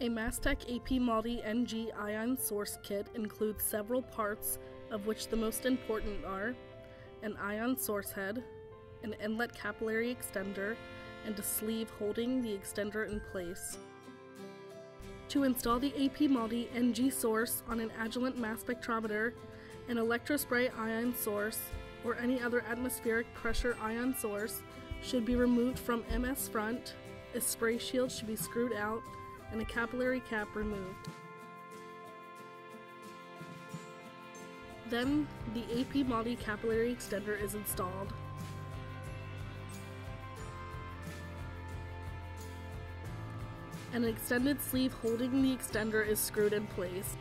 A MassTech AP MALDI NG ion source kit includes several parts, of which the most important are an ion source head, an inlet capillary extender, and a sleeve holding the extender in place. To install the AP MALDI NG source on an Agilent mass spectrometer, an electrospray ion source, or any other atmospheric pressure ion source should be removed from MS front, a spray shield should be screwed out, and a capillary cap removed. Then, the AP MALDI capillary extender is installed. An extended sleeve holding the extender is screwed in place.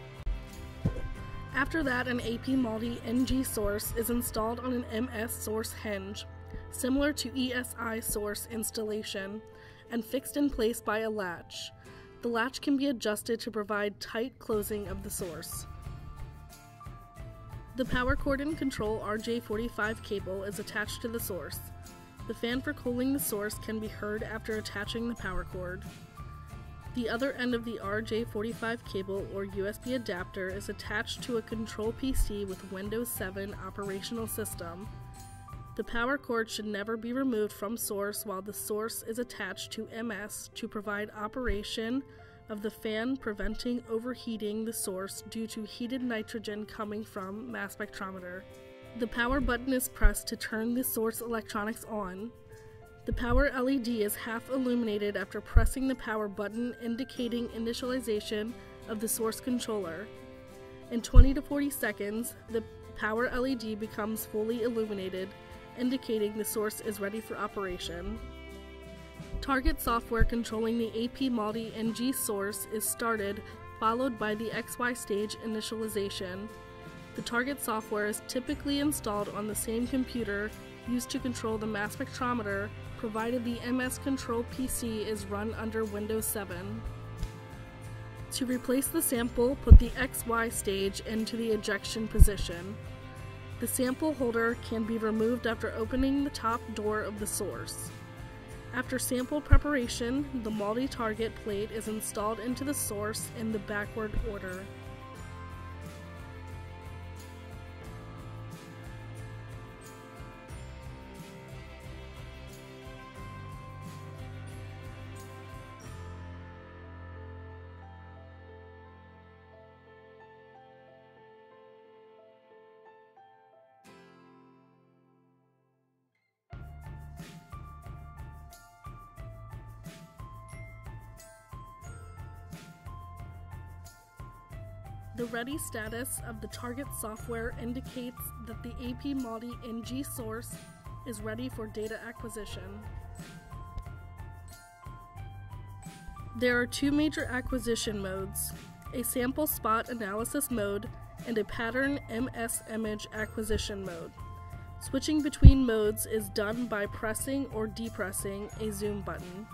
After that, an AP MALDI NG source is installed on an MS source hinge, similar to ESI source installation, and fixed in place by a latch. The latch can be adjusted to provide tight closing of the source. The power cord and control RJ45 cable is attached to the source. The fan for cooling the source can be heard after attaching the power cord. The other end of the RJ45 cable or USB adapter is attached to a control PC with Windows 7 operational system. The power cord should never be removed from source while the source is attached to MS to provide operation of the fan preventing overheating the source due to heated nitrogen coming from mass spectrometer. The power button is pressed to turn the source electronics on. The power LED is half illuminated after pressing the power button indicating initialization of the source controller. In 20 to 40 seconds, the power LED becomes fully illuminated, indicating the source is ready for operation. Target software controlling the AP MALDI NG source is started, followed by the XY stage initialization. The target software is typically installed on the same computer used to control the mass spectrometer provided the MS Control PC is run under Windows 7. To replace the sample, put the XY stage into the ejection position. The sample holder can be removed after opening the top door of the source. After sample preparation, the multi-target plate is installed into the source in the backward order. The ready status of the target software indicates that the AP MALDI NG source is ready for data acquisition. There are two major acquisition modes, a sample spot analysis mode and a pattern MS image acquisition mode. Switching between modes is done by pressing or depressing a zoom button.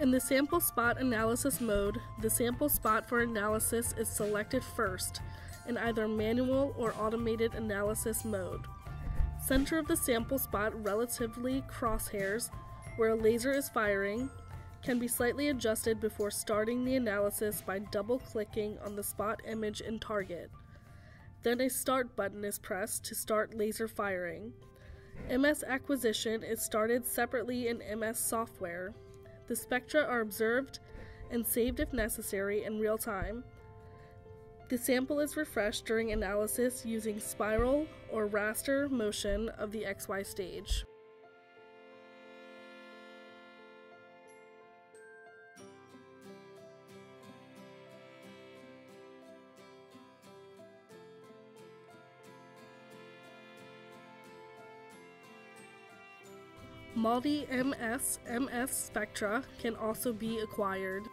In the sample spot analysis mode, the sample spot for analysis is selected first in either manual or automated analysis mode. Center of the sample spot relatively crosshairs, where a laser is firing, can be slightly adjusted before starting the analysis by double clicking on the spot image in target. Then a start button is pressed to start laser firing. MS acquisition is started separately in MS software. The spectra are observed and saved if necessary in real time. The sample is refreshed during analysis using spiral or raster motion of the XY stage. Multi-MS MS spectra can also be acquired.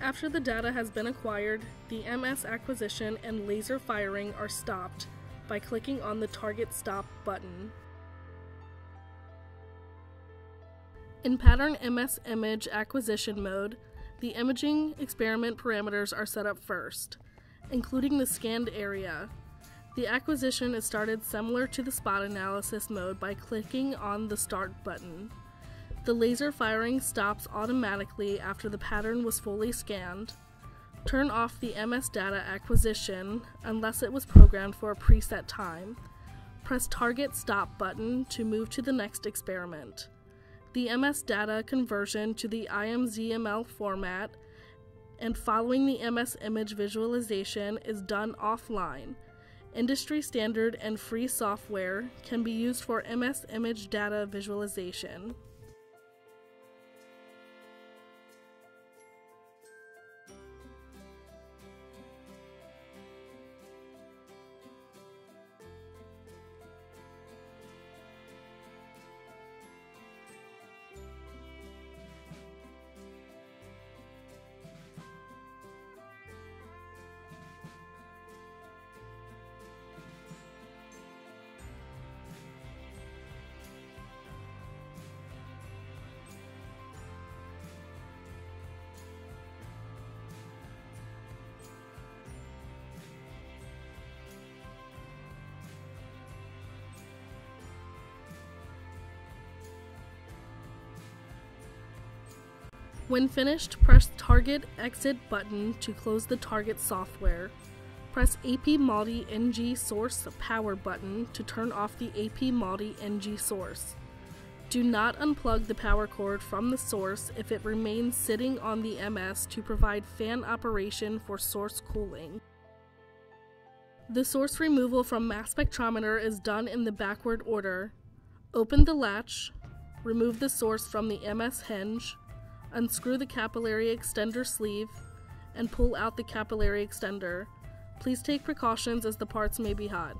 After the data has been acquired, the MS acquisition and laser firing are stopped by clicking on the Target Stop button. In Pattern MS Image Acquisition mode, The imaging experiment parameters are set up first, including the scanned area. The acquisition is started similar to the spot analysis mode by clicking on the Start button. The laser firing stops automatically after the pattern was fully scanned. Turn off the MS data acquisition unless it was programmed for a preset time. Press Target Stop button to move to the next experiment. The MS data conversion to the IMZML format and following the MS image visualization is done offline. Industry standard and free software can be used for MS image data visualization. When finished, press Target Exit button to close the target software. Press AP MALDI NG Source Power button to turn off the AP MALDI NG source. Do not unplug the power cord from the source if it remains sitting on the MS to provide fan operation for source cooling. The source removal from mass spectrometer is done in the backward order. Open the latch, remove the source from the MS hinge, unscrew the capillary extender sleeve, and pull out the capillary extender. Please take precautions as the parts may be hot.